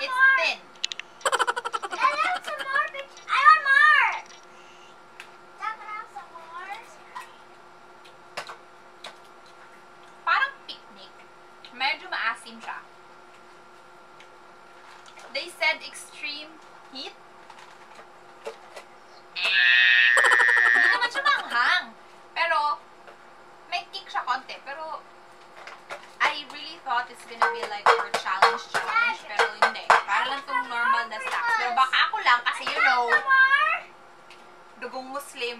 it's thin. I want some more. I want more. Stop some more. Parang picnic. Maasim. They said extreme thought it's gonna be like for challenge challenge. Pero hindi. Para lang tong normal na snacks. Pero baka ako lang kasi you know, dugong Muslim.